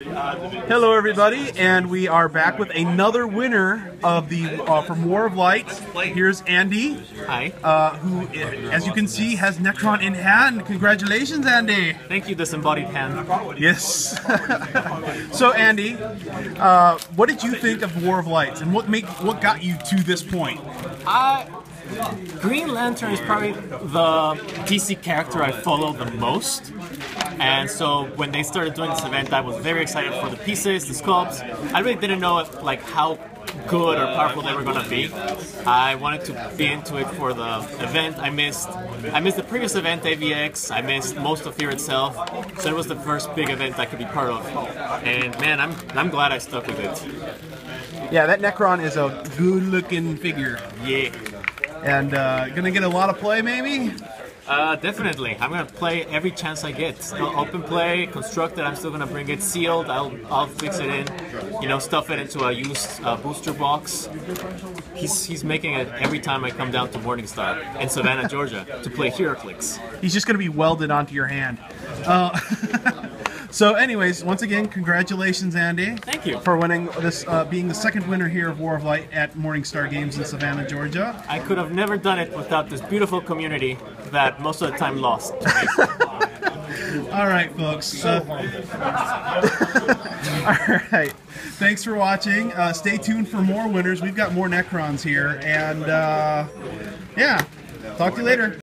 Hello, everybody, and we are back with another winner of the uh, from War of Light. Here's Andy, Hi. uh, who, as you can see, has Nekron in hand. Congratulations, Andy! Thank you, disembodied hand. Yes. so, Andy, uh, what did you think of War of Lights, and what make what got you to this point? Uh, Green Lantern is probably the DC character I follow the most. And so when they started doing this event, I was very excited for the pieces, the sculpts. I really didn't know like how good or powerful they were gonna be. I wanted to be into it for the event. I missed I missed the previous event, AVX. I missed most of Fear itself. So it was the first big event I could be part of. And man, I'm I'm glad I stuck with it. Yeah, that Nekron is a good-looking figure, Yeah. and uh, gonna get a lot of play, maybe. Uh, definitely. I'm gonna play every chance I get. Uh, Open play, constructed. I'm still gonna bring it sealed. I'll I'll fix it in. You know, stuff it into a used uh, booster box. He's he's making it every time I come down to Morningstar in Savannah, Georgia, to play HeroClix. He's just to be welded onto your hand. Uh, so, anyways, once again, congratulations, Andy. Thank you. For winning this, uh, being the second winner here of War of Light at Morningstar Games in Savannah, Georgia. I could have never done it without this beautiful community that most of the time lost. All right, folks. Uh, all right. Thanks for watching. Uh, stay tuned for more winners. We've got more Nekrons here. And uh, yeah, talk to you later.